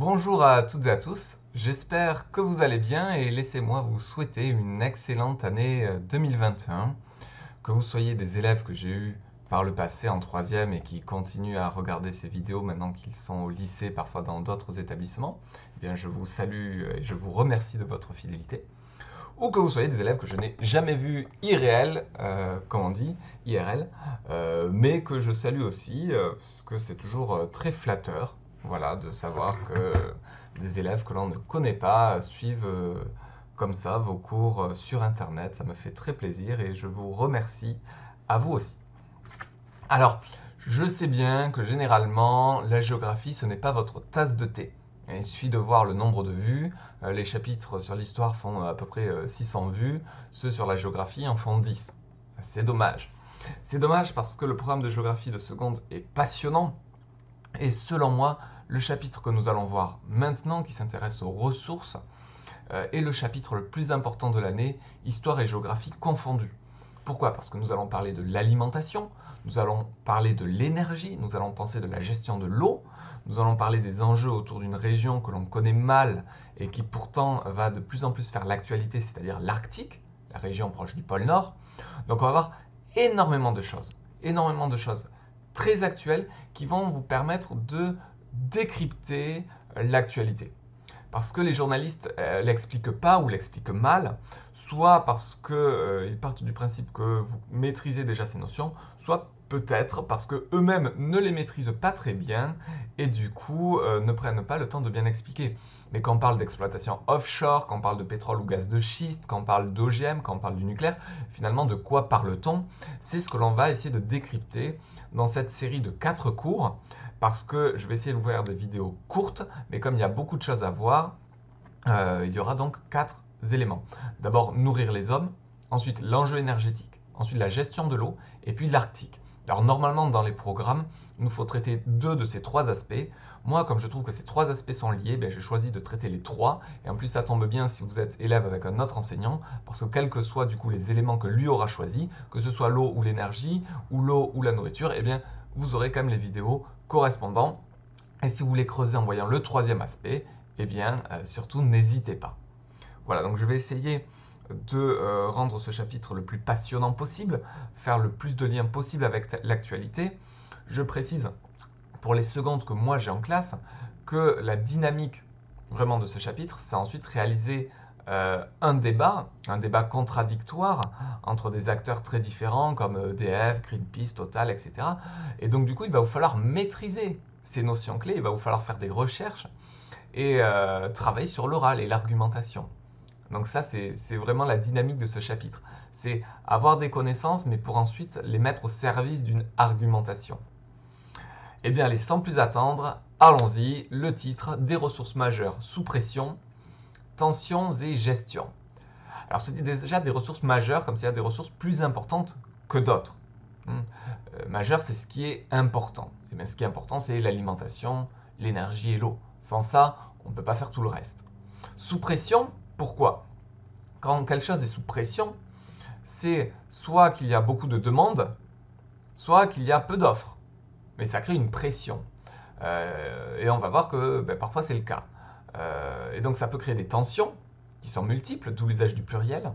Bonjour à toutes et à tous, j'espère que vous allez bien et laissez-moi vous souhaiter une excellente année 2021. Euh, que vous soyez des élèves que j'ai eus par le passé en troisième et qui continuent à regarder ces vidéos maintenant qu'ils sont au lycée, parfois dans d'autres établissements, eh bien je vous salue et je vous remercie de votre fidélité. Ou que vous soyez des élèves que je n'ai jamais vus irréel, euh, comme on dit, IRL, euh, mais que je salue aussi, parce que c'est toujours très flatteur voilà, de savoir que des élèves que l'on ne connaît pas suivent euh, comme ça vos cours euh, sur Internet. Ça me fait très plaisir et je vous remercie à vous aussi. Alors, je sais bien que généralement, la géographie, ce n'est pas votre tasse de thé. Il suffit de voir le nombre de vues. Euh, les chapitres sur l'histoire font à peu près 600 vues. Ceux sur la géographie en font 10. C'est dommage. C'est dommage parce que le programme de géographie de seconde est passionnant. Et selon moi, le chapitre que nous allons voir maintenant, qui s'intéresse aux ressources, euh, est le chapitre le plus important de l'année, histoire et géographie confondues. Pourquoi? Parce que nous allons parler de l'alimentation, nous allons parler de l'énergie, nous allons penser de la gestion de l'eau, nous allons parler des enjeux autour d'une région que l'on connaît mal et qui pourtant va de plus en plus faire l'actualité, c'est-à-dire l'Arctique, la région proche du pôle Nord. Donc on va voir énormément de choses, énormément de choses très actuelles qui vont vous permettre de décrypter l'actualité. Parce que les journalistes euh, l'expliquent pas ou l'expliquent mal, soit parce qu'ils euh, partent du principe que vous maîtrisez déjà ces notions, soit peut-être parce qu'eux-mêmes ne les maîtrisent pas très bien et du coup euh, ne prennent pas le temps de bien expliquer. Mais quand on parle d'exploitation offshore, quand on parle de pétrole ou gaz de schiste, quand on parle d'OGM, quand on parle du nucléaire, finalement de quoi parle-t-on? C'est ce que l'on va essayer de décrypter dans cette série de quatre cours parce que je vais essayer de vous faire des vidéos courtes, mais comme il y a beaucoup de choses à voir, euh, il y aura donc quatre éléments. D'abord, nourrir les hommes, ensuite l'enjeu énergétique, ensuite la gestion de l'eau, et puis l'Arctique. Alors normalement, dans les programmes, il nous faut traiter deux de ces trois aspects. Moi, comme je trouve que ces trois aspects sont liés, ben, j'ai choisi de traiter les trois. Et en plus, ça tombe bien si vous êtes élève avec un autre enseignant, parce que quels que soient du coup les éléments que lui aura choisi, que ce soit l'eau ou l'énergie, ou l'eau ou la nourriture, eh bien, vous aurez quand même les vidéos correspondant. Et si vous voulez creuser en voyant le troisième aspect, eh bien, euh, surtout, n'hésitez pas. Voilà, donc je vais essayer de euh, rendre ce chapitre le plus passionnant possible, faire le plus de liens possible avec l'actualité. Je précise, pour les secondes que moi j'ai en classe, que la dynamique vraiment de ce chapitre, c'est ensuite réaliser euh, un débat, un débat contradictoire entre des acteurs très différents comme EDF, Greenpeace, Total, etc. Et donc du coup, il va vous falloir maîtriser ces notions clés, il va vous falloir faire des recherches et euh, travailler sur l'oral et l'argumentation. Donc ça, c'est vraiment la dynamique de ce chapitre. C'est avoir des connaissances, mais pour ensuite les mettre au service d'une argumentation. Eh bien, allez, sans plus attendre, allons-y. Le titre, des ressources majeures sous pression, tensions et gestion. Alors, c'est déjà des ressources majeures, comme a des ressources plus importantes que d'autres. Hmm. Euh, majeur, c'est ce qui est important. Et bien, ce qui est important, c'est l'alimentation, l'énergie et l'eau. Sans ça, on ne peut pas faire tout le reste. Sous pression, pourquoi? Quand quelque chose est sous pression, c'est soit qu'il y a beaucoup de demandes, soit qu'il y a peu d'offres. Mais ça crée une pression. Euh, et on va voir que ben, parfois c'est le cas. Euh, et donc ça peut créer des tensions qui sont multiples, d'où l'usage du pluriel,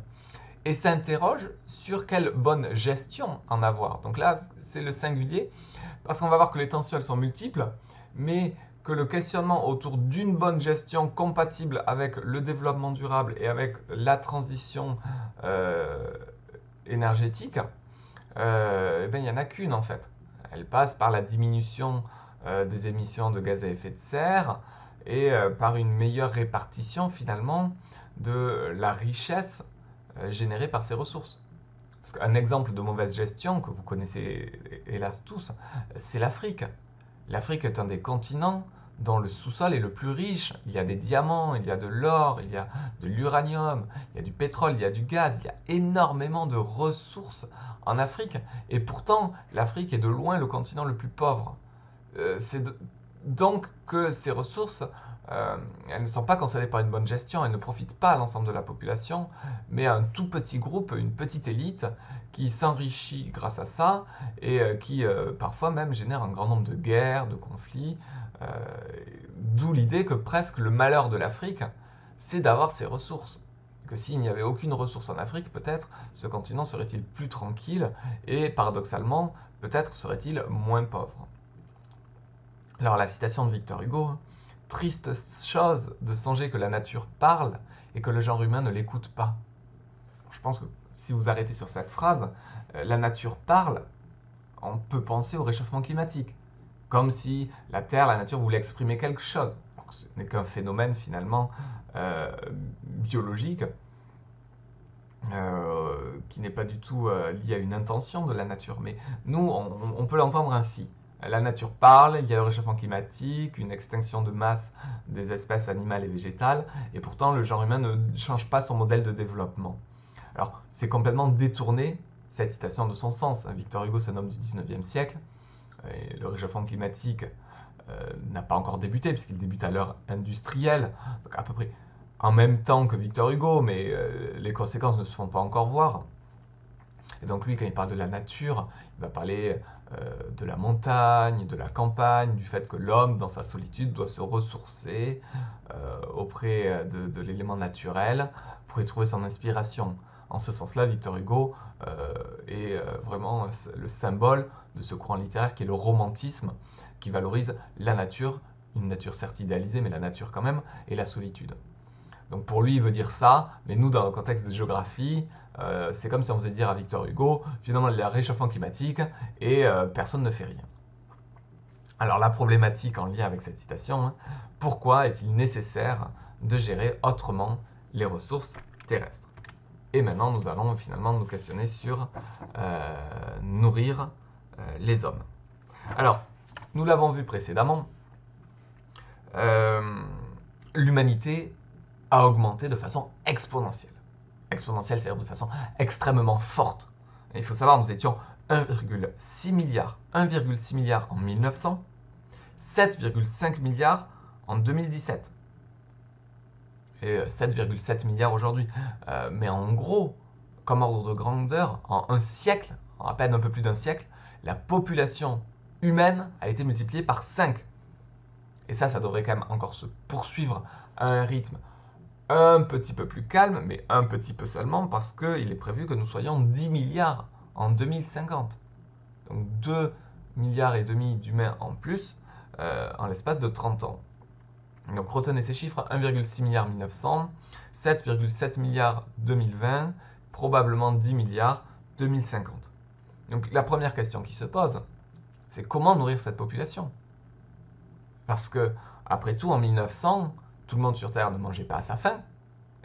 et s'interroge sur quelle bonne gestion en avoir. Donc là, c'est le singulier, parce qu'on va voir que les tensions, elles sont multiples, mais que le questionnement autour d'une bonne gestion compatible avec le développement durable et avec la transition euh, énergétique, euh, eh ben, il n'y en a qu'une en fait. Elle passe par la diminution des émissions de gaz à effet de serre, et euh, par une meilleure répartition finalement de la richesse euh, générée par ces ressources. Parce qu'un exemple de mauvaise gestion que vous connaissez hélas tous, c'est l'Afrique. L'Afrique est un des continents dont le sous-sol est le plus riche. Il y a des diamants, il y a de l'or, il y a de l'uranium, il y a du pétrole, il y a du gaz, il y a énormément de ressources en Afrique. Et pourtant, l'Afrique est de loin le continent le plus pauvre. Euh, c'est donc que ces ressources, euh, elles ne sont pas concernées par une bonne gestion, elles ne profitent pas à l'ensemble de la population, mais à un tout petit groupe, une petite élite qui s'enrichit grâce à ça et euh, qui euh, parfois même génère un grand nombre de guerres, de conflits, D'où l'idée que presque le malheur de l'Afrique, c'est d'avoir ses ressources. Que s'il n'y avait aucune ressource en Afrique, peut-être ce continent serait-il plus tranquille et paradoxalement, peut-être serait-il moins pauvre. Alors la citation de Victor Hugo, triste chose de songer que la nature parle et que le genre humain ne l'écoute pas. Je pense que si vous arrêtez sur cette phrase, euh, la nature parle, on peut penser au réchauffement climatique, comme si la Terre, la nature voulait exprimer quelque chose. ce n'est qu'un phénomène finalement euh, biologique euh, qui n'est pas du tout lié à une intention de la nature. Mais nous, on peut l'entendre ainsi. La nature parle, il y a le réchauffement climatique, une extinction de masse des espèces animales et végétales, et pourtant le genre humain ne change pas son modèle de développement. Alors, c'est complètement détourné, cette citation de son sens. Victor Hugo, c'est un homme du 19e siècle, le réchauffement climatique euh, n'a pas encore débuté, puisqu'il débute à l'heure industrielle, donc à peu près en même temps que Victor Hugo, mais euh, les conséquences ne se font pas encore voir. Et donc lui, quand il parle de la nature, il va parler de la montagne, de la campagne, du fait que l'homme, dans sa solitude, doit se ressourcer euh, auprès de, l'élément naturel pour y trouver son inspiration. En ce sens-là, Victor Hugo euh, est vraiment le symbole de ce courant littéraire qui est le romantisme, qui valorise la nature, une nature certes idéalisée, mais la nature quand même, et la solitude. Donc pour lui, il veut dire ça, mais nous, dans le contexte de géographie, euh, c'est comme si on faisait dire à Victor Hugo, finalement, il y a réchauffement climatique et euh, personne ne fait rien. Alors la problématique en lien avec cette citation, hein, pourquoi est-il nécessaire de gérer autrement les ressources terrestres? Et maintenant, nous allons finalement nous questionner sur euh, nourrir les hommes. Alors, nous l'avons vu précédemment, l'humanité a augmenté de façon exponentielle. Exponentielle, c'est-à-dire de façon extrêmement forte. il faut savoir, nous étions 1,6 milliard, 1,6 milliard en 1900, 7,5 milliards en 2017 et 7,7 milliards aujourd'hui. Euh, mais en gros, comme ordre de grandeur, en un siècle, en à peine un peu plus d'un siècle, la population humaine a été multipliée par 5. Et ça, ça devrait quand même encore se poursuivre à un rythme un petit peu plus calme, mais un petit peu seulement, parce qu'il est prévu que nous soyons 10 milliards en 2050. Donc 2 milliards et demi d'humains en plus euh, en l'espace de 30 ans. Donc retenez ces chiffres, 1,6 milliard 1900, 7,7 milliards 2020, probablement 10 milliards 2050. Donc la première question qui se pose, c'est comment nourrir cette population? Parce que, après tout, en 1900, tout le monde sur Terre ne mangeait pas à sa faim,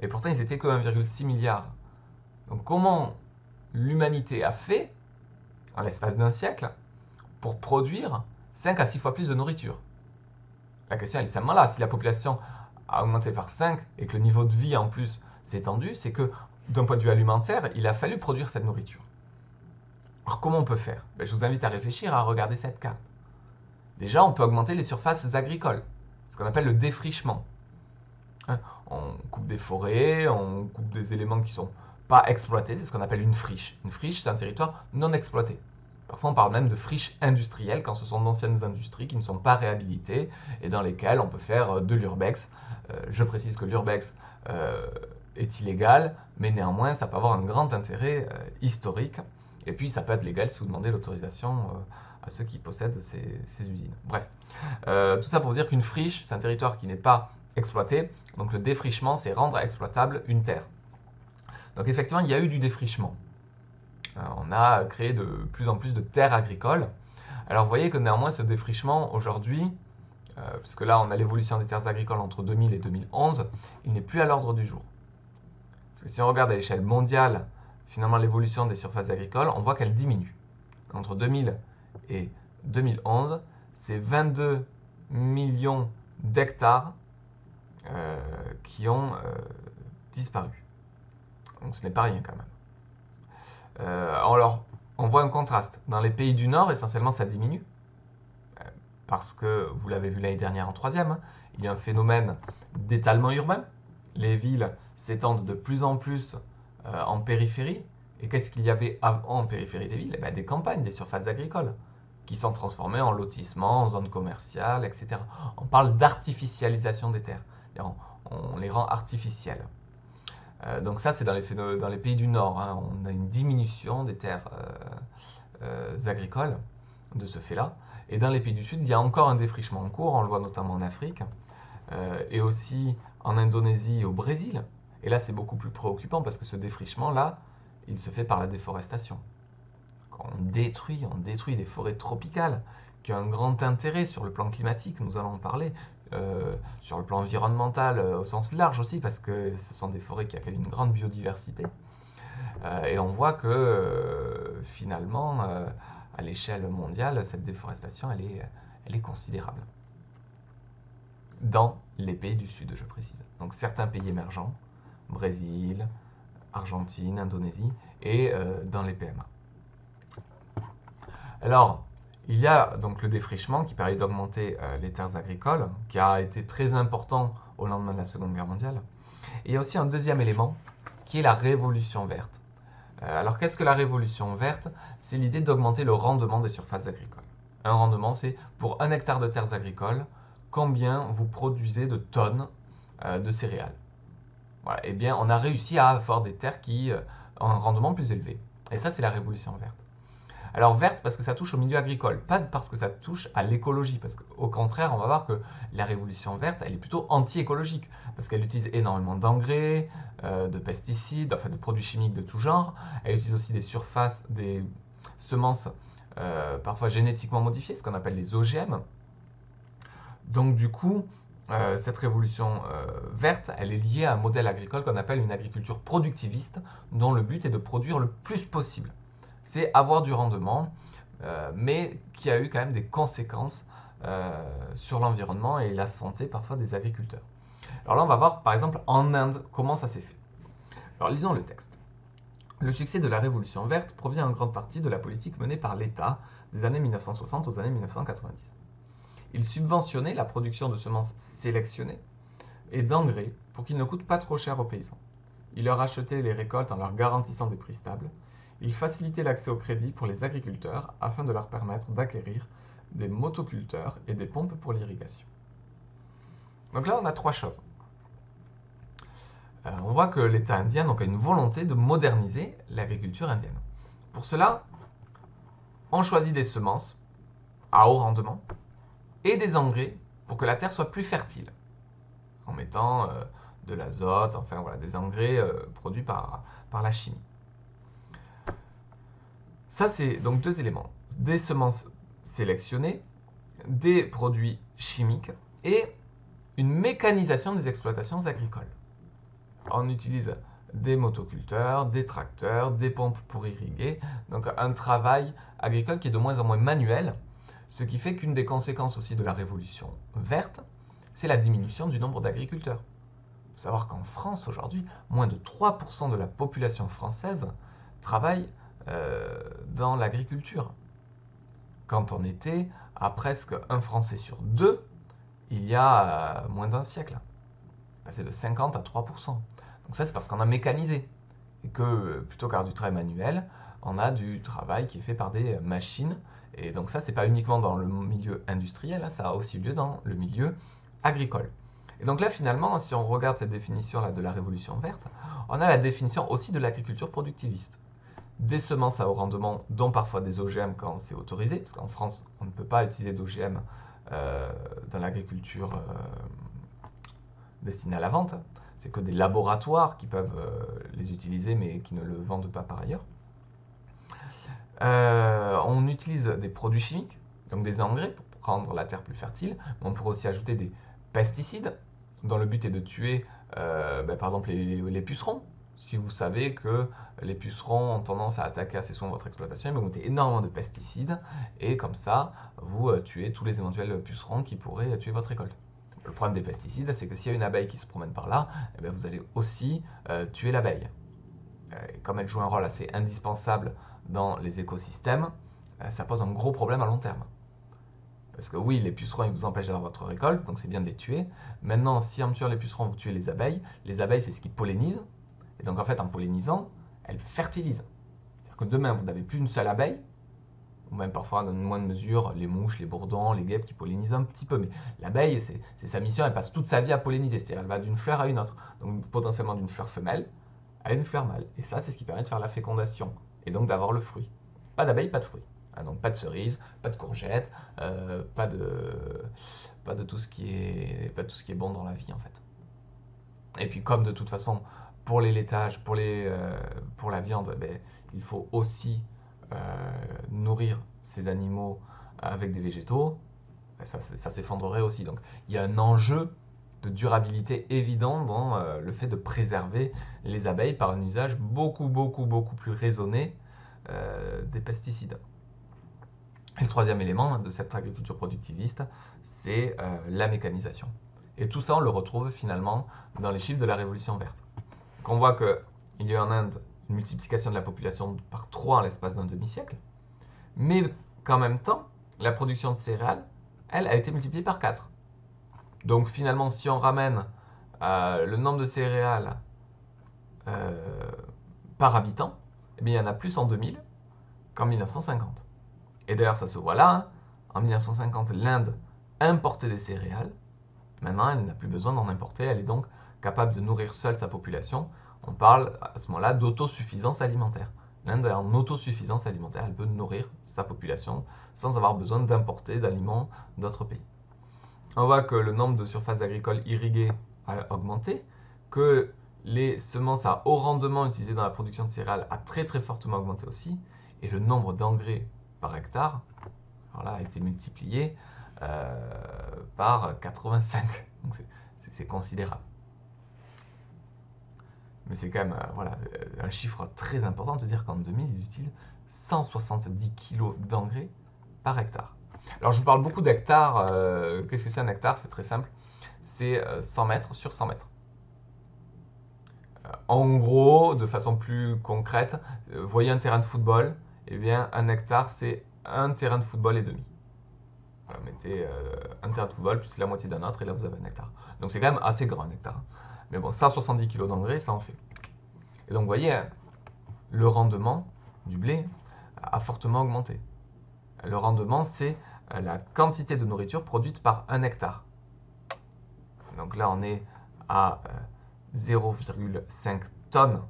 et pourtant ils étaient que 1,6 milliard. Donc comment l'humanité a fait, en l'espace d'un siècle, pour produire 5 à 6 fois plus de nourriture? La question est simplement là. Si la population a augmenté par 5 et que le niveau de vie en plus s'est étendu, c'est que d'un point de vue alimentaire, il a fallu produire cette nourriture. Alors comment on peut faire? Ben, Je vous invite à réfléchir, à regarder cette carte. Déjà, on peut augmenter les surfaces agricoles, ce qu'on appelle le défrichement. Hein, on coupe des forêts, on coupe des éléments qui sont pas exploités, c'est ce qu'on appelle une friche. Une friche, c'est un territoire non exploité. Parfois, on parle même de friches industrielles quand ce sont d'anciennes industries qui ne sont pas réhabilitées et dans lesquelles on peut faire euh, de l'urbex. Euh, je précise que l'urbex euh, est illégal, mais néanmoins, ça peut avoir un grand intérêt historique. Et puis, ça peut être légal si vous demandez l'autorisation à ceux qui possèdent ces, ces usines. Bref, tout ça pour dire qu'une friche, c'est un territoire qui n'est pas exploité. Donc le défrichement, c'est rendre exploitable une terre. Donc effectivement, il y a eu du défrichement. Euh, on a créé de plus en plus de terres agricoles. Alors vous voyez que néanmoins ce défrichement aujourd'hui, euh, puisque là on a l'évolution des terres agricoles entre 2000 et 2011, il n'est plus à l'ordre du jour. Parce que si on regarde à l'échelle mondiale finalement l'évolution des surfaces agricoles, on voit qu'elle diminue. Entre 2000 et 2011, c'est 22 millions d'hectares qui ont euh, disparu. Donc ce n'est pas rien quand même. Euh, alors, on voit un contraste. Dans les pays du Nord, essentiellement, ça diminue. Parce que, vous l'avez vu l'année dernière en troisième, hein, il y a un phénomène d'étalement urbain. Les villes s'étendent de plus en plus en périphérie. Et qu'est-ce qu'il y avait avant en périphérie des villes? Eh ben, Des campagnes, des surfaces agricoles qui sont transformées en lotissements, en zones commerciales, etc. On parle d'artificialisation des terres. On, les rend artificielles. Euh, donc ça, c'est dans les, pays du Nord. Hein. On a une diminution des terres euh, agricoles de ce fait-là. Et dans les pays du Sud, il y a encore un défrichement en cours, on le voit notamment en Afrique, euh, et aussi en Indonésie et au Brésil. Et là, c'est beaucoup plus préoccupant parce que ce défrichement-là, il se fait par la déforestation. On détruit, on détruit les forêts tropicales, qui ont un grand intérêt sur le plan climatique, nous allons en parler, euh, sur le plan environnemental euh, au sens large aussi, parce que ce sont des forêts qui accueillent une grande biodiversité. et on voit que finalement, à l'échelle mondiale, cette déforestation, elle est, elle est considérable. Dans les pays du Sud, je précise. Donc certains pays émergents, Brésil, Argentine, Indonésie, et euh, dans les PMA. Alors, il y a donc le défrichement qui permet d'augmenter euh, les terres agricoles, qui a été très important au lendemain de la Seconde Guerre mondiale. Et il y a aussi un deuxième élément, qui est la révolution verte. Euh, alors qu'est-ce que la révolution verte? C'est l'idée d'augmenter le rendement des surfaces agricoles. Un rendement, c'est pour un hectare de terres agricoles, combien vous produisez de tonnes euh, de céréales. Eh bien, on a réussi à avoir des terres qui ont un rendement plus élevé. Et ça, c'est la révolution verte. Alors verte parce que ça touche au milieu agricole, pas parce que ça touche à l'écologie, parce qu'au contraire, on va voir que la révolution verte, elle est plutôt anti-écologique, parce qu'elle utilise énormément d'engrais, euh, de pesticides, enfin de produits chimiques de tout genre. Elle utilise aussi des surfaces, des semences euh, parfois génétiquement modifiées, ce qu'on appelle les OGM. Donc du coup, euh, cette révolution verte, elle est liée à un modèle agricole qu'on appelle une agriculture productiviste, dont le but est de produire le plus possible c'est avoir du rendement, euh, mais qui a eu quand même des conséquences euh, sur l'environnement et la santé parfois des agriculteurs. Alors là, on va voir par exemple en Inde comment ça s'est fait. Alors lisons le texte. Le succès de la Révolution verte provient en grande partie de la politique menée par l'État des années 1960 aux années 1990. Il subventionnait la production de semences sélectionnées et d'engrais pour qu'ils ne coûtent pas trop cher aux paysans. Il leur achetait les récoltes en leur garantissant des prix stables il facilitait l'accès au crédit pour les agriculteurs afin de leur permettre d'acquérir des motoculteurs et des pompes pour l'irrigation. Donc là, on a trois choses. Euh, on voit que l'État indien a une volonté de moderniser l'agriculture indienne. Pour cela, on choisit des semences à haut rendement et des engrais pour que la terre soit plus fertile, en mettant euh, de l'azote, enfin voilà, des engrais euh, produits par la chimie. Ça, c'est donc deux éléments. Des semences sélectionnées, des produits chimiques et une mécanisation des exploitations agricoles. On utilise des motoculteurs, des tracteurs, des pompes pour irriguer. Donc un travail agricole qui est de moins en moins manuel, ce qui fait qu'une des conséquences aussi de la révolution verte, c'est la diminution du nombre d'agriculteurs. Il faut savoir qu'en France aujourd'hui, moins de 3% de la population française travaille dans l'agriculture. Quand on était à presque un Français sur deux, il y a euh, moins d'un siècle. C'est de 50 à 3%. Donc ça, c'est parce qu'on a mécanisé. Et que euh, plutôt qu'avoir du travail manuel, on a du travail qui est fait par des machines. Et donc ça, c'est pas uniquement dans le milieu industriel, hein, ça a aussi lieu dans le milieu agricole. Et donc là, finalement, si on regarde cette définition-là de la révolution verte, on a la définition aussi de l'agriculture productiviste des semences à haut rendement, dont parfois des OGM quand c'est autorisé, parce qu'en France, on ne peut pas utiliser d'OGM euh, dans l'agriculture euh, destinée à la vente. C'est que des laboratoires qui peuvent euh, les utiliser, mais qui ne le vendent pas par ailleurs. on utilise des produits chimiques, donc des engrais pour rendre la terre plus fertile, mais on pourrait aussi ajouter des pesticides, dont le but est de tuer, ben, par exemple, les pucerons, si vous savez que les pucerons ont tendance à attaquer assez souvent votre exploitation, vous mettez énormément de pesticides et comme ça, vous euh, tuez tous les éventuels pucerons qui pourraient tuer votre récolte. Le problème des pesticides, c'est que s'il y a une abeille qui se promène par là, eh vous allez aussi euh, tuer l'abeille. Euh, comme elle joue un rôle assez indispensable dans les écosystèmes, ça pose un gros problème à long terme. Parce que oui, les pucerons, ils vous empêchent d'avoir votre récolte, donc c'est bien de les tuer. Maintenant, si en tuant les pucerons, vous tuez les abeilles, les abeilles, c'est ce qui pollinise, et donc en fait, en pollinisant, elle fertilise. C'est-à-dire que demain, vous n'avez plus une seule abeille, ou même parfois dans une moindre mesure les mouches, les bourdons, les guêpes qui pollinisent un petit peu. Mais l'abeille, c'est sa mission, elle passe toute sa vie à polliniser, c'est-à-dire elle va d'une fleur à une autre, donc potentiellement d'une fleur femelle à une fleur mâle. Et ça, c'est ce qui permet de faire la fécondation, et donc d'avoir le fruit. Pas d'abeille, pas de fruit. Ah, donc pas de cerises, pas de courgettes, euh, pas, de tout ce qui est, pas de tout ce qui est bon dans la vie en fait. Et puis comme de toute façon, pour les laitages, pour, les, euh, pour la viande, ben, il faut aussi euh, nourrir ces animaux avec des végétaux, ben, ça, s'effondrerait aussi. Donc il y a un enjeu de durabilité évident dans euh, le fait de préserver les abeilles par un usage beaucoup, beaucoup, beaucoup plus raisonné des pesticides. Et le troisième élément de cette agriculture productiviste, c'est la mécanisation. Et tout ça, on le retrouve finalement dans les chiffres de la Révolution verte. On voit qu'il y a en Inde une multiplication de la population par 3 en l'espace d'un demi-siècle, mais qu'en même temps, la production de céréales, elle, a été multipliée par 4. Donc finalement, si on ramène euh, le nombre de céréales euh, par habitant, eh bien, il y en a plus en 2000 qu'en 1950. Et d'ailleurs, ça se voit là. Hein. En 1950, l'Inde importait des céréales. Maintenant, elle n'a plus besoin d'en importer. Elle est donc capable de nourrir seule sa population, on parle à ce moment-là d'autosuffisance alimentaire. L'Inde est en autosuffisance alimentaire, elle peut nourrir sa population sans avoir besoin d'importer d'aliments d'autres pays. On voit que le nombre de surfaces agricoles irriguées a augmenté, que les semences à haut rendement utilisées dans la production de céréales a très très fortement augmenté aussi, et le nombre d'engrais par hectare a été multiplié euh, par 85. Donc c'est considérable mais c'est quand même euh, voilà, euh, un chiffre très important de dire qu'en 2000, ils utilisent 170 kg d'engrais par hectare. Alors je vous parle beaucoup d'hectares. Euh, qu'est-ce que c'est un hectare? C'est très simple. C'est 100 mètres sur 100 mètres. En gros, de façon plus concrète, voyez un terrain de football. Eh bien, un hectare, c'est un terrain de football et demi. Voilà, mettez un terrain de football plus la moitié d'un autre et là vous avez un hectare. Donc c'est quand même assez grand un hectare. Mais bon, 170 kg d'engrais, ça en fait. Et donc, vous voyez, hein, le rendement du blé a fortement augmenté. Le rendement, c'est euh, la quantité de nourriture produite par un hectare. Donc là, on est à 0,5 euh, tonnes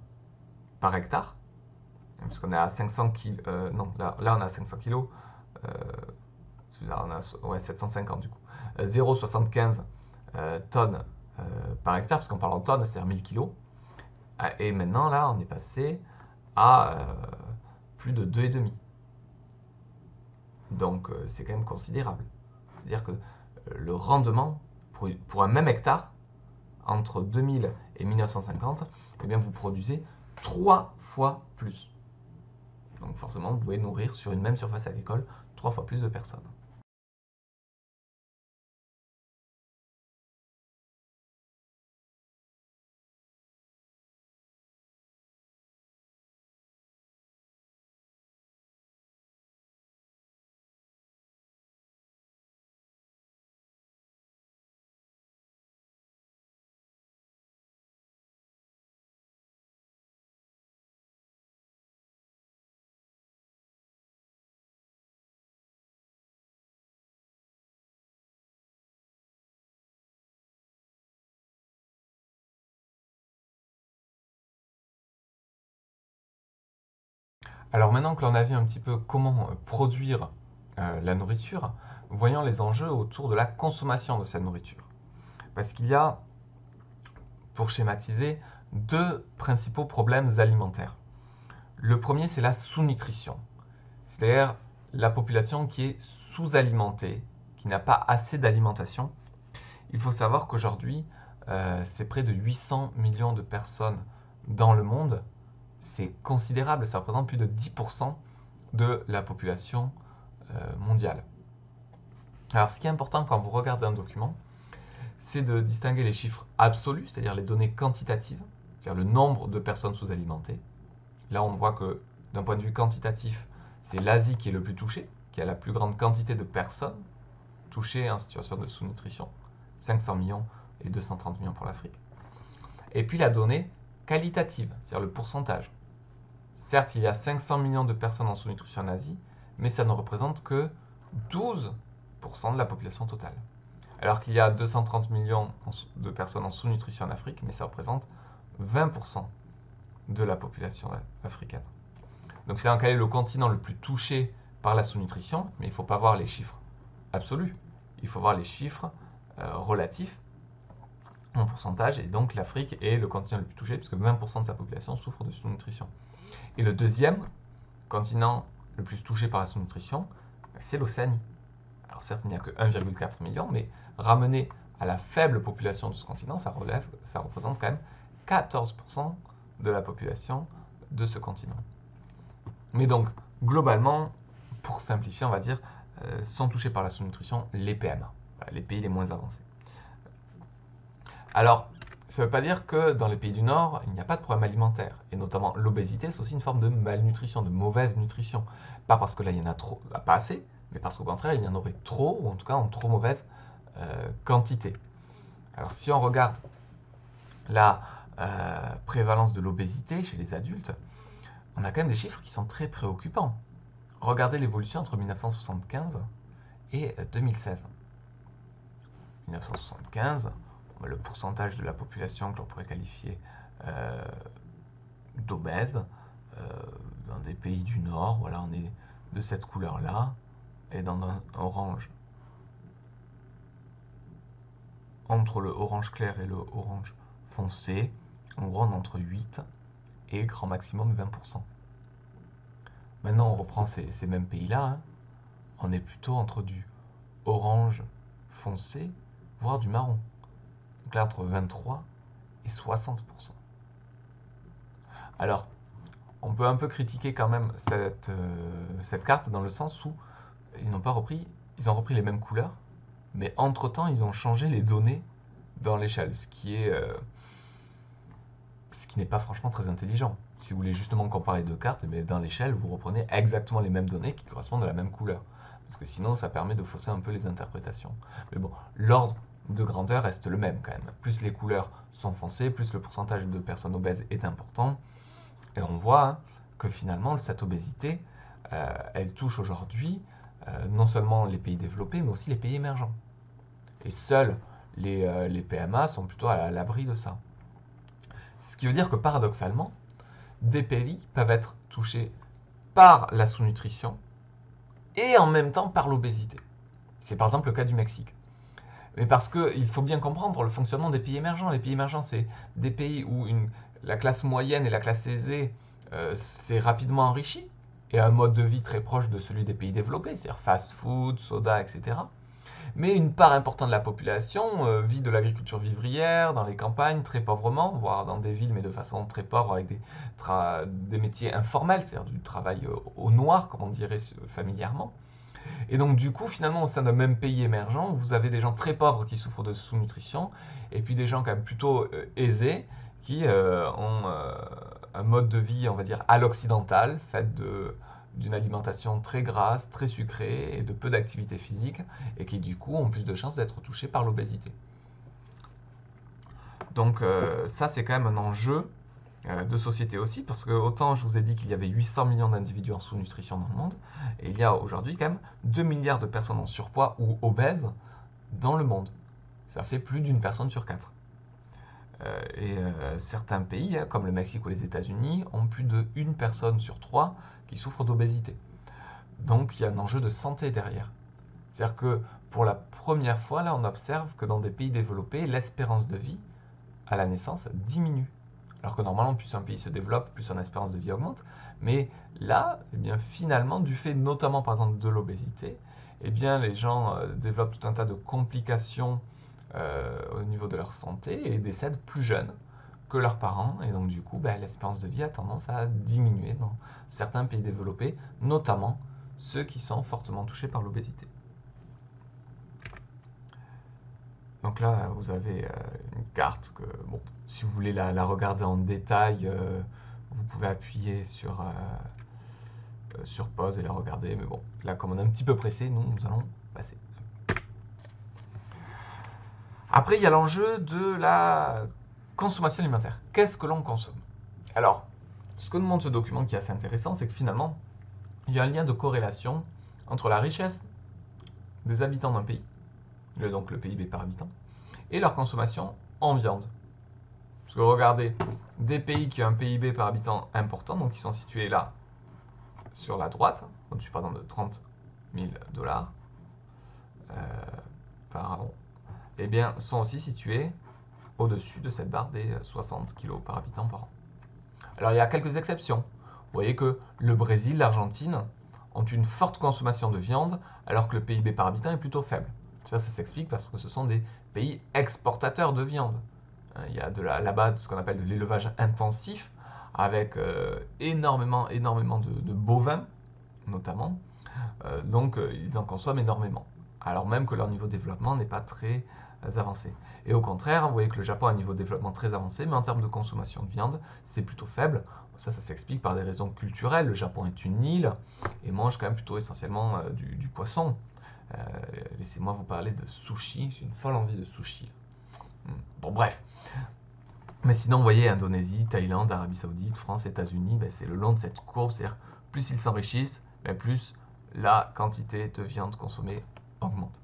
par hectare, puisqu'on est à 500 kg. non, là, on est à 500 kg. on a ouais, 750 du coup. 0,75 euh, tonnes euh, par hectare, parce qu'on parle en tonnes, c'est-à-dire 1000 kg. Et maintenant, là, on est passé à euh, plus de 2,5. Donc, euh, c'est quand même considérable. C'est-à-dire que le rendement pour, un même hectare, entre 2000 et 1950, eh bien, vous produisez trois fois plus. Donc forcément, vous pouvez nourrir sur une même surface agricole trois fois plus de personnes. Alors maintenant que l'on a vu un petit peu comment euh, produire euh, la nourriture, voyons les enjeux autour de la consommation de cette nourriture. Parce qu'il y a, pour schématiser, deux principaux problèmes alimentaires. Le premier, c'est la sous-nutrition, c'est-à-dire la population qui est sous-alimentée, qui n'a pas assez d'alimentation. Il faut savoir qu'aujourd'hui, euh, c'est près de 800 millions de personnes dans le monde c'est considérable, ça représente plus de 10% de la population euh, mondiale. Alors ce qui est important quand vous regardez un document, c'est de distinguer les chiffres absolus, c'est-à-dire les données quantitatives, c'est-à-dire le nombre de personnes sous-alimentées. Là, on voit que d'un point de vue quantitatif, c'est l'Asie qui est le plus touché, qui a la plus grande quantité de personnes touchées en situation de sous-nutrition, 500 millions et 230 millions pour l'Afrique. Et puis la donnée qualitative, c'est-à-dire le pourcentage. Certes, il y a 500 millions de personnes en sous-nutrition en Asie, mais ça ne représente que 12% de la population totale. Alors qu'il y a 230 millions de personnes en sous-nutrition en Afrique, mais ça représente 20% de la population africaine. Donc c'est quel est le continent le plus touché par la sous-nutrition, mais il ne faut pas voir les chiffres absolus, il faut voir les chiffres euh, relatifs en pourcentage, et donc l'Afrique est le continent le plus touché, puisque 20% de sa population souffre de sous-nutrition. Et le deuxième continent le plus touché par la sous-nutrition, c'est l'Océanie. Alors certes, il n'y a que 1,4 million, mais ramené à la faible population de ce continent, ça représente quand même 14% de la population de ce continent. Mais donc, globalement, pour simplifier, on va dire, euh, sont touchés par la sous-nutrition les PMA, les pays les moins avancés. Alors, ça ne veut pas dire que dans les pays du Nord, il n'y a pas de problème alimentaire. Et notamment l'obésité, c'est aussi une forme de malnutrition, de mauvaise nutrition. Pas parce que là, il y en a trop, pas assez, mais parce qu'au contraire, il y en aurait trop, ou en tout cas en trop mauvaise euh, quantité. Alors, si on regarde la euh, prévalence de l'obésité chez les adultes, on a quand même des chiffres qui sont très préoccupants. Regardez l'évolution entre 1975 et 2016. 1975, le pourcentage de la population que l'on pourrait qualifier euh, d'obèse euh, dans des pays du Nord, voilà, on est de cette couleur-là, et dans un orange entre le orange clair et le orange foncé, on ronde entre 8 et grand maximum 20%. Maintenant, on reprend ces, mêmes pays-là, hein. on est plutôt entre du orange foncé, voire du marron. Donc là, entre 23 et 60%. Alors, on peut un peu critiquer quand même cette, euh, cette carte dans le sens où ils n'ont pas repris, ils ont repris les mêmes couleurs, mais entre-temps, ils ont changé les données dans l'échelle, ce qui est... Euh, ce qui n'est pas franchement très intelligent. Si vous voulez justement comparer deux cartes, mais eh dans l'échelle, vous reprenez exactement les mêmes données qui correspondent à la même couleur. Parce que sinon, ça permet de fausser un peu les interprétations. Mais bon, l'ordre de grandeur reste le même quand même. Plus les couleurs sont foncées, plus le pourcentage de personnes obèses est important. Et on voit hein, que finalement, cette obésité, euh, elle touche aujourd'hui euh, non seulement les pays développés, mais aussi les pays émergents. Et seuls les, euh, les PMA sont plutôt à l'abri de ça. Ce qui veut dire que paradoxalement, des pays peuvent être touchés par la sous-nutrition et en même temps par l'obésité. C'est par exemple le cas du Mexique. Mais parce qu'il faut bien comprendre le fonctionnement des pays émergents. Les pays émergents, c'est des pays où la classe moyenne et la classe aisée euh, s'est rapidement enrichie et a un mode de vie très proche de celui des pays développés, c'est-à-dire fast-food, soda, etc mais une part importante de la population euh, vit de l'agriculture vivrière, dans les campagnes, très pauvrement, voire dans des villes, mais de façon très pauvre, avec des, métiers informels, c'est-à-dire du travail euh, au noir, comme on dirait familièrement. Et donc du coup, finalement, au sein d'un même pays émergent, vous avez des gens très pauvres qui souffrent de sous-nutrition, et puis des gens quand même plutôt euh, aisés qui ont un mode de vie, on va dire, à l'occidental, fait d'une alimentation très grasse, très sucrée et de peu d'activité physique et qui du coup ont plus de chances d'être touchés par l'obésité. Donc euh, ça c'est quand même un enjeu euh, de société aussi parce que autant je vous ai dit qu'il y avait 800 millions d'individus en sous-nutrition dans le monde et il y a aujourd'hui quand même 2 milliards de personnes en surpoids ou obèses dans le monde. Ça fait plus d'une personne sur quatre. Euh, et certains pays, hein, comme le Mexique ou les États-Unis, ont plus de une personne sur trois qui souffrent d'obésité. Donc il y a un enjeu de santé derrière. C'est-à-dire que pour la première fois, là, on observe que dans des pays développés, l'espérance de vie à la naissance diminue. Alors que normalement, plus un pays se développe, plus son espérance de vie augmente. Mais là, eh bien, finalement, du fait notamment par exemple de l'obésité, eh les gens euh, développent tout un tas de complications euh, au niveau de leur santé et décèdent plus jeunes que leurs parents. Et donc, du coup, ben, l'espérance de vie a tendance à diminuer dans certains pays développés, notamment ceux qui sont fortement touchés par l'obésité. Donc là, vous avez euh, une carte que, bon, si vous voulez la, regarder en détail, euh, vous pouvez appuyer sur, euh, sur pause et la regarder. Mais bon, là, comme on est un petit peu pressé, nous, nous allons passer. Après, il y a l'enjeu de la consommation alimentaire. Qu'est-ce que l'on consomme? Alors, ce que nous montre ce document qui est assez intéressant, c'est que finalement, il y a un lien de corrélation entre la richesse des habitants d'un pays, donc le PIB par habitant, et leur consommation en viande. Parce que regardez, des pays qui ont un PIB par habitant important, donc qui sont situés là, sur la droite, au-dessus pardon, de 30 000 dollars euh, par an, eh bien, sont aussi situés au-dessus de cette barre des 60 kg par habitant par an. Alors il y a quelques exceptions. Vous voyez que le Brésil, l'Argentine ont une forte consommation de viande alors que le PIB par habitant est plutôt faible. Ça, ça s'explique parce que ce sont des pays exportateurs de viande. Hein, il y a là-bas ce qu'on appelle de l'élevage intensif avec euh, énormément, énormément de, bovins notamment. Euh, donc euh, ils en consomment énormément. Alors même que leur niveau de développement n'est pas très avancé. Et au contraire, vous voyez que le Japon a un niveau de développement très avancé, mais en termes de consommation de viande, c'est plutôt faible. Ça, ça s'explique par des raisons culturelles. Le Japon est une île et mange quand même plutôt essentiellement euh, du, poisson. Euh, laissez-moi vous parler de sushi. J'ai une folle envie de sushi. Hmm. Bon, bref. Mais sinon, vous voyez, Indonésie, Thaïlande, Arabie Saoudite, France, États-Unis, ben, c'est le long de cette courbe. C'est-à-dire, plus ils s'enrichissent, ben, plus la quantité de viande consommée augmente.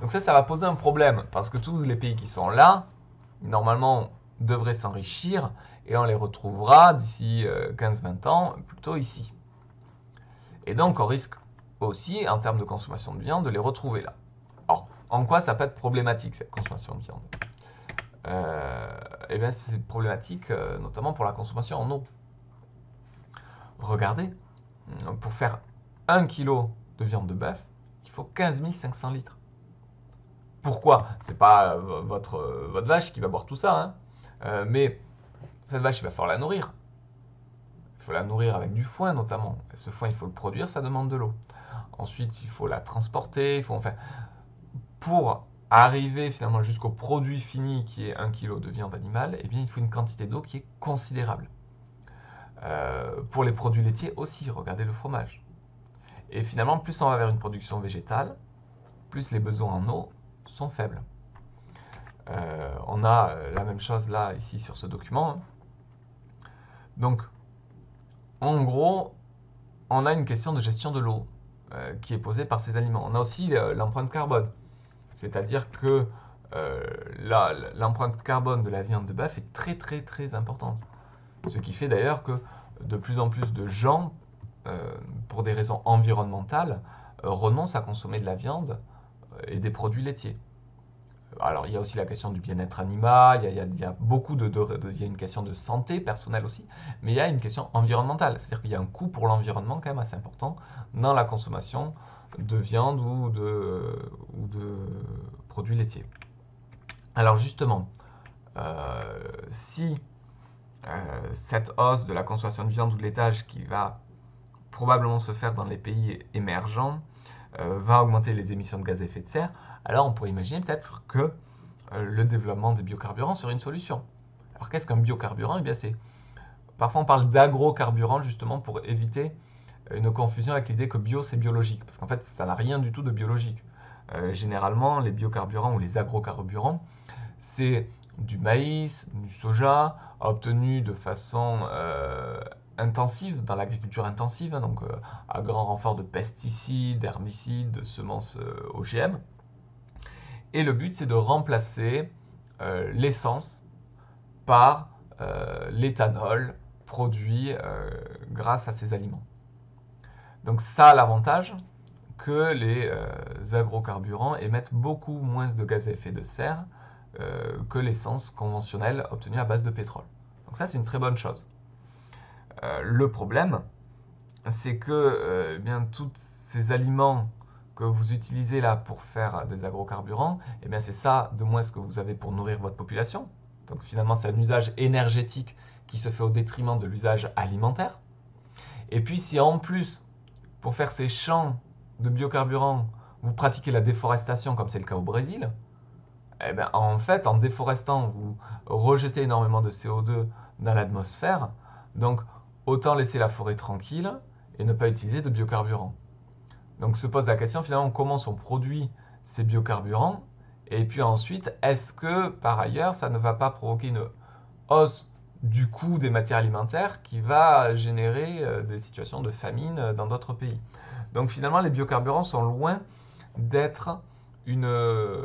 Donc ça, ça va poser un problème, parce que tous les pays qui sont là, normalement, devraient s'enrichir, et on les retrouvera d'ici 15-20 euh, ans plutôt ici. Et donc on risque aussi, en termes de consommation de viande, de les retrouver là. Alors, en quoi ça peut être problématique, cette consommation de viande? Euh, Eh bien, c'est problématique euh, notamment pour la consommation en eau. Regardez, pour faire 1 kg de viande de bœuf, il faut 15 500 litres. Pourquoi? C'est pas euh, votre, euh, vache qui va boire tout ça, hein. euh, mais cette vache, il va falloir la nourrir. Il faut la nourrir avec du foin notamment. ce foin, il faut le produire, ça demande de l'eau. Ensuite, il faut la transporter, il faut enfin pour arriver finalement jusqu'au produit fini qui est 1 kg de viande animale, eh bien, il faut une quantité d'eau qui est considérable. pour les produits laitiers aussi, regardez le fromage. Et finalement, plus on va vers une production végétale, plus les besoins en eau sont faibles. Euh, on a euh, la même chose là, ici, sur ce document. Donc, en gros, on a une question de gestion de l'eau euh, qui est posée par ces aliments. On a aussi l'empreinte carbone. C'est-à-dire que l'empreinte carbone de la viande de bœuf est très très très importante. Ce qui fait d'ailleurs que de plus en plus de gens, pour des raisons environnementales, renoncent à consommer de la viande et des produits laitiers. Alors, il y a aussi la question du bien-être animal, il y, a, beaucoup de, Il une question de santé personnelle aussi, mais il y a une question environnementale. C'est-à-dire qu'il y a un coût pour l'environnement quand même assez important dans la consommation de viande ou de, produits laitiers. Alors, justement, euh, si euh, cette hausse de la consommation de viande ou de laitage qui va probablement se faire dans les pays émergents, va augmenter les émissions de gaz à effet de serre, alors on pourrait imaginer peut-être que euh, le développement des biocarburants serait une solution. Alors qu'est-ce qu'un biocarburant? Eh bien c'est parfois on parle d'agrocarburant justement pour éviter euh, une confusion avec l'idée que bio c'est biologique parce qu'en fait ça n'a rien du tout de biologique. généralement les biocarburants ou les agrocarburants c'est du maïs, du soja obtenu de façon intensive, dans l'agriculture intensive, hein, donc euh, à grand renfort de pesticides, d'herbicides, de semences euh, OGM. Et le but, c'est de remplacer euh, l'essence par l'éthanol produit grâce à ces aliments. Donc ça a l'avantage que les agrocarburants émettent beaucoup moins de gaz à effet de serre que l'essence conventionnelle obtenue à base de pétrole. Donc ça, c'est une très bonne chose. Euh, le problème, c'est que euh, bien tous ces aliments que vous utilisez là pour faire des agrocarburants, eh bien c'est ça de moins ce que vous avez pour nourrir votre population. Donc finalement, c'est un usage énergétique qui se fait au détriment de l'usage alimentaire. Et puis si en plus, pour faire ces champs de biocarburants, vous pratiquez la déforestation comme c'est le cas au Brésil, eh bien, en fait, en déforestant, vous rejetez énormément de CO2 dans l'atmosphère. Donc, autant laisser la forêt tranquille et ne pas utiliser de biocarburants. Donc se pose la question finalement comment sont produits ces biocarburants et puis ensuite est-ce que par ailleurs ça ne va pas provoquer une hausse du coût des matières alimentaires qui va générer euh, des situations de famine dans d'autres pays? Donc finalement, les biocarburants sont loin d'être une euh,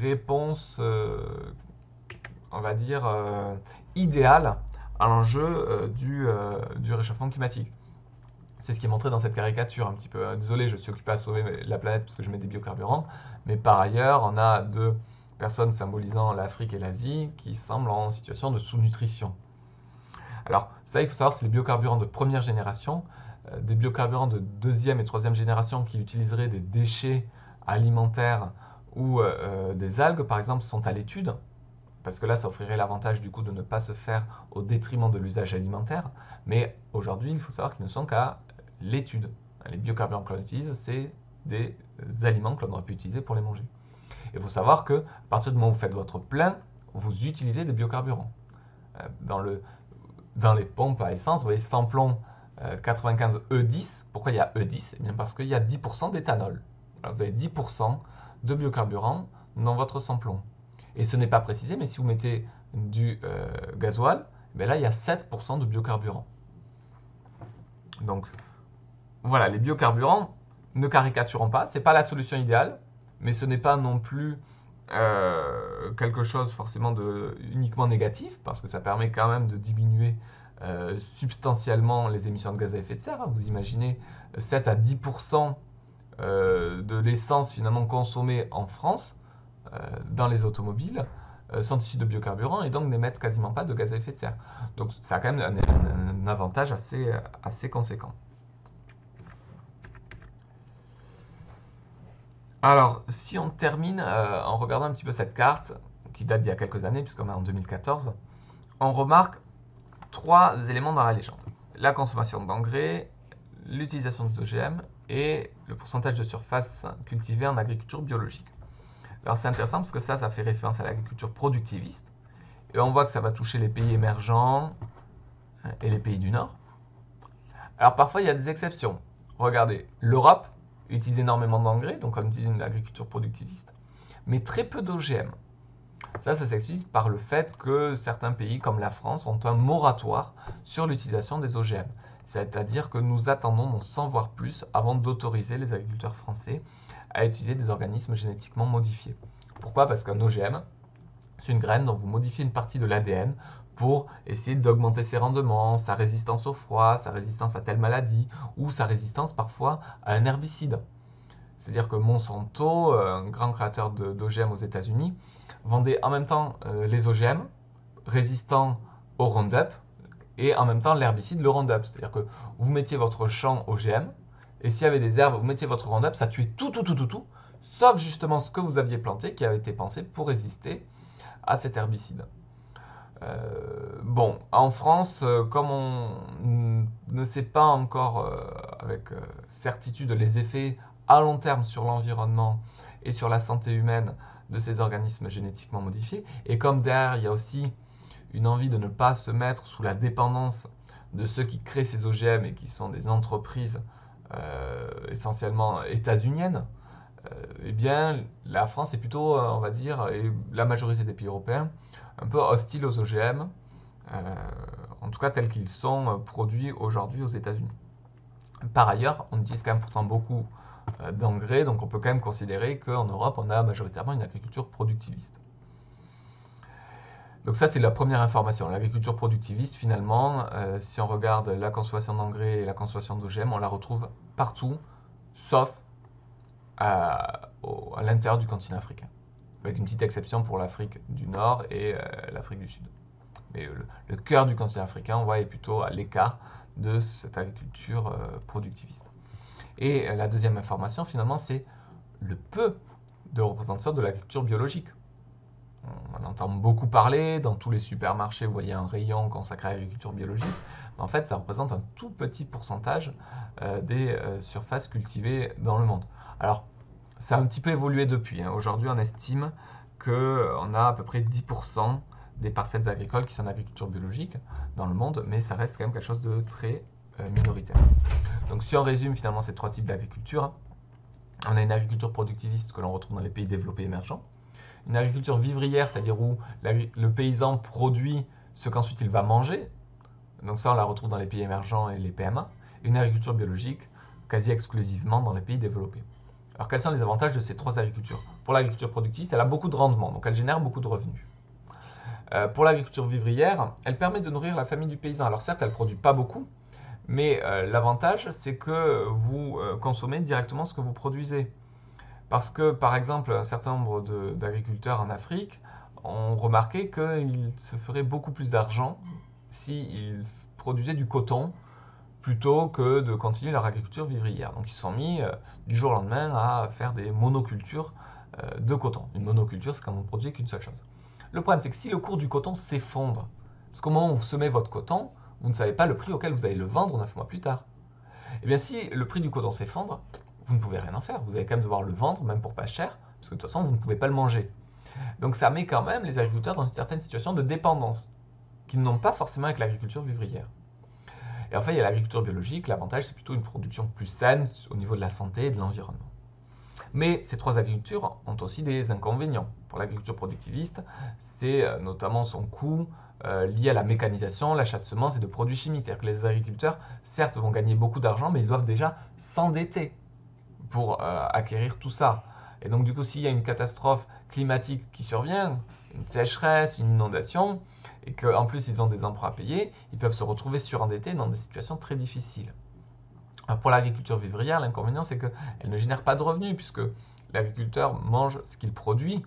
réponse, on va dire, idéale à l'enjeu du, du réchauffement climatique. C'est ce qui est montré dans cette caricature un petit peu. Désolé, je suis occupé à sauver la planète parce que je mets des biocarburants, mais par ailleurs, on a deux personnes symbolisant l'Afrique et l'Asie qui semblent en situation de sous-nutrition. Alors ça, il faut savoir, c'est les biocarburants de première génération. Euh, des biocarburants de deuxième et troisième génération qui utiliseraient des déchets alimentaires ou euh, euh, des algues, par exemple, sont à l'étude, parce que là, ça offrirait l'avantage du coup de ne pas se faire au détriment de l'usage alimentaire. Mais aujourd'hui, il faut savoir qu'ils ne sont qu'à l'étude. Les biocarburants que l'on utilise, c'est des aliments que l'on aurait pu utiliser pour les manger. Il faut savoir que à partir du moment où vous faites votre plein, vous utilisez des biocarburants. Euh, dans, le, dans les pompes à essence, vous voyez samplon 95 E10. Pourquoi il y a E10 eh bien Parce qu'il y a 10% d'éthanol. Vous avez 10% de biocarburant dans votre samplon. Et ce n'est pas précisé, mais si vous mettez du euh, gasoil, eh là il y a 7% de biocarburant. Donc voilà, les biocarburants, ne caricaturons pas, ce n'est pas la solution idéale, mais ce n'est pas non plus euh, quelque chose forcément de uniquement négatif, parce que ça permet quand même de diminuer euh, substantiellement les émissions de gaz à effet de serre. Hein. Vous imaginez 7 à 10% euh, de l'essence finalement consommée en France dans les automobiles sont issus de biocarburants et donc n'émettent quasiment pas de gaz à effet de serre. Donc ça a quand même un, avantage assez, assez conséquent. Alors, si on termine euh, en regardant un petit peu cette carte, qui date d'il y a quelques années, puisqu'on est en 2014, on remarque trois éléments dans la légende. La consommation d'engrais, l'utilisation des OGM et le pourcentage de surface cultivée en agriculture biologique. Alors c'est intéressant parce que ça, ça fait référence à l'agriculture productiviste. Et on voit que ça va toucher les pays émergents hein, et les pays du Nord. Alors parfois, il y a des exceptions. Regardez, l'Europe utilise énormément d'engrais, donc on utilise une agriculture productiviste, mais très peu d'OGM. Ça, ça s'explique par le fait que certains pays comme la France ont un moratoire sur l'utilisation des OGM. C'est-à-dire que nous attendons sans voir plus avant d'autoriser les agriculteurs français à utiliser des organismes génétiquement modifiés. Pourquoi? Parce qu'un OGM, c'est une graine dont vous modifiez une partie de l'ADN pour essayer d'augmenter ses rendements, sa résistance au froid, sa résistance à telle maladie ou sa résistance parfois à un herbicide. C'est-à-dire que Monsanto, euh, un grand créateur d'OGM aux États-Unis, vendait en même temps euh, les OGM résistants au Roundup et en même temps l'herbicide, le Roundup. C'est-à-dire que vous mettiez votre champ OGM et s'il y avait des herbes, vous mettiez votre Roundup, ça tuait tout, tout, tout, tout, tout, sauf justement ce que vous aviez planté qui avait été pensé pour résister à cet herbicide. Euh, bon, en France, euh, comme on ne sait pas encore euh, avec certitude les effets à long terme sur l'environnement et sur la santé humaine de ces organismes génétiquement modifiés, et comme derrière il y a aussi une envie de ne pas se mettre sous la dépendance de ceux qui créent ces OGM et qui sont des entreprises essentiellement états-uniennes, eh bien la France est plutôt, on va dire, et la majorité des pays européens, un peu hostiles aux OGM, euh, en tout cas tels qu'ils sont euh, produits aujourd'hui aux États-Unis. Par ailleurs, on utilise quand même pourtant beaucoup euh, d'engrais, donc on peut quand même considérer qu'en Europe, on a majoritairement une agriculture productiviste. Donc ça, c'est la première information. L'agriculture productiviste, finalement, si on regarde la consommation d'engrais et la consommation d'OGM, on la retrouve partout, sauf à l'intérieur du continent africain avec une petite exception pour l'Afrique du Nord et euh, l'Afrique du Sud. Mais le, cœur du continent africain, on voit, est plutôt à l'écart de cette agriculture euh, productiviste. Et euh, la deuxième information, finalement, c'est le peu de représentation de l'agriculture biologique. On en entend beaucoup parler, dans tous les supermarchés, vous voyez un rayon consacré à l'agriculture biologique, en fait, ça représente un tout petit pourcentage des surfaces cultivées dans le monde. Alors, ça a un petit peu évolué depuis. Hein. Aujourd'hui, on estime qu'on euh, a à peu près 10% des parcelles agricoles qui sont en agriculture biologique dans le monde, mais ça reste quand même quelque chose de très euh, minoritaire. Donc si on résume finalement ces trois types d'agriculture, on a une agriculture productiviste que l'on retrouve dans les pays développés émergents, une agriculture vivrière, c'est-à-dire où le paysan produit ce qu'ensuite il va manger. Donc ça, on la retrouve dans les pays émergents et les PMA. une agriculture biologique quasi exclusivement dans les pays développés. Alors quels sont les avantages de ces trois agricultures? Pour l'agriculture productive, elle a beaucoup de rendement, donc elle génère beaucoup de revenus. Euh, pour l'agriculture vivrière, elle permet de nourrir la famille du paysan. Alors certes, elle ne produit pas beaucoup, mais euh, l'avantage, c'est que vous euh, consommez directement ce que vous produisez. Parce que, par exemple, un certain nombre d'agriculteurs en Afrique ont remarqué qu'ils se feraient beaucoup plus d'argent s'ils produisaient du coton plutôt que de continuer leur agriculture vivrière. Donc ils se sont mis du jour au lendemain à faire des monocultures de coton. Une monoculture, c'est quand vous ne produisez qu'une seule chose. Le problème, c'est que si le cours du coton s'effondre, parce qu'au moment où vous semez votre coton, vous ne savez pas le prix auquel vous allez le vendre 9 mois plus tard. Eh bien, si le prix du coton s'effondre, vous ne pouvez rien en faire. Vous allez quand même devoir le vendre, même pour pas cher, parce que de toute façon, vous ne pouvez pas le manger. Donc ça met quand même les agriculteurs dans une certaine situation de dépendance, qu'ils n'ont pas forcément avec l'agriculture vivrière. Et enfin, il y a l'agriculture biologique. L'avantage, c'est plutôt une production plus saine au niveau de la santé et de l'environnement. Mais ces trois agricultures ont aussi des inconvénients. Pour l'agriculture productiviste, c'est euh, notamment son coût euh, lié à la mécanisation, l'achat de semences et de produits chimiques. C'est-à-dire que les agriculteurs, certes, vont gagner beaucoup d'argent, mais ils doivent déjà s'endetter pour euh, acquérir tout ça. Et donc, du coup, s'il y a une catastrophe climatique qui survient, une sécheresse, une inondation, et qu'en plus ils ont des emprunts à payer, ils peuvent se retrouver surendettés dans des situations très difficiles. Pour l'agriculture vivrière, l'inconvénient, c'est qu'elle ne génère pas de revenus, puisque l'agriculteur mange ce qu'il produit.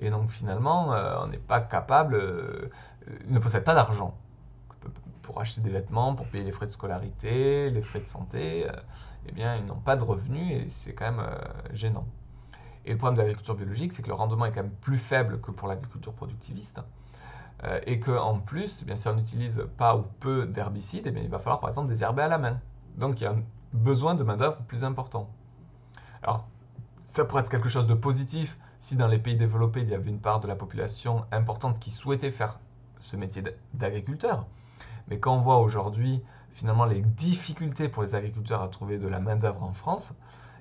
Et donc finalement, euh, on n'est pas capable, euh, ne possède pas d'argent pour acheter des vêtements, pour payer les frais de scolarité, les frais de santé. Euh, eh bien, ils n'ont pas de revenus et c'est quand même gênant. Et le problème de l'agriculture biologique, c'est que le rendement est quand même plus faible que pour l'agriculture productiviste. et qu'en plus, eh bien, si on n'utilise pas ou peu d'herbicides, eh il va falloir par exemple désherber à la main. Donc il y a un besoin de main-d'œuvre plus important. Alors, ça pourrait être quelque chose de positif si dans les pays développés, il y avait une part de la population importante qui souhaitait faire ce métier d'agriculteur. Mais quand on voit aujourd'hui finalement les difficultés pour les agriculteurs à trouver de la main-d'œuvre en France,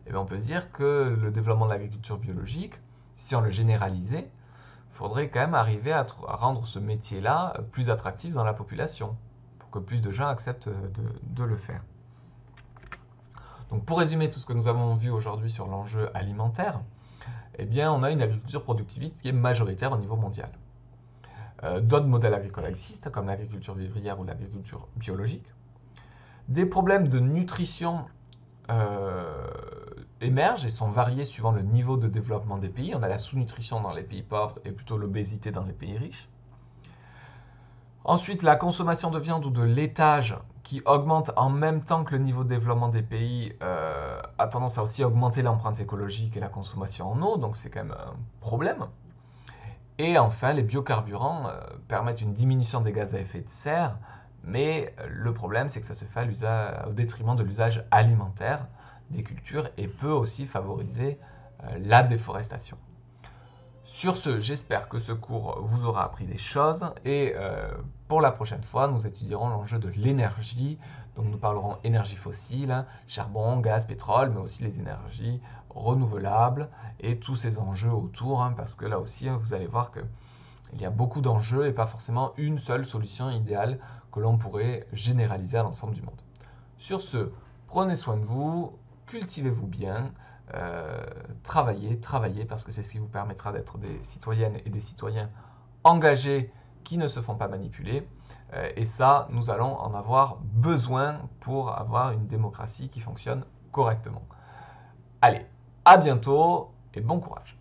eh on peut se dire que le développement de l'agriculture biologique, si on le généralisait, faudrait quand même arriver à, rendre ce métier-là plus attractif dans la population, pour que plus de gens acceptent de le faire. Donc pour résumer tout ce que nous avons vu aujourd'hui sur l'enjeu alimentaire, eh bien on a une agriculture productiviste qui est majoritaire au niveau mondial. Euh, d'autres modèles agricoles existent, comme l'agriculture vivrière ou l'agriculture biologique. Des problèmes de nutrition euh, émergent et sont variés suivant le niveau de développement des pays. On a la sous-nutrition dans les pays pauvres et plutôt l'obésité dans les pays riches. Ensuite, la consommation de viande ou de laitage qui augmente en même temps que le niveau de développement des pays euh, a tendance à aussi augmenter l'empreinte écologique et la consommation en eau, donc c'est quand même un problème. Et enfin, les biocarburants euh, permettent une diminution des gaz à effet de serre, mais le problème c'est que ça se fait au détriment de l'usage alimentaire des cultures et peut aussi favoriser euh, la déforestation. Sur ce, j'espère que ce cours vous aura appris des choses et euh, pour la prochaine fois, nous étudierons l'enjeu de l'énergie. Donc nous parlerons énergie fossile, charbon, gaz, pétrole, mais aussi les énergies renouvelables et tous ces enjeux autour, hein, parce que là aussi, hein, vous allez voir qu'il y a beaucoup d'enjeux et pas forcément une seule solution idéale que l'on pourrait généraliser à l'ensemble du monde. Sur ce, prenez soin de vous, cultivez-vous bien. Euh, travailler, travailler, parce que c'est ce qui vous permettra d'être des citoyennes et des citoyens engagés qui ne se font pas manipuler. Euh, et ça, nous allons en avoir besoin pour avoir une démocratie qui fonctionne correctement. Allez, à bientôt et bon courage.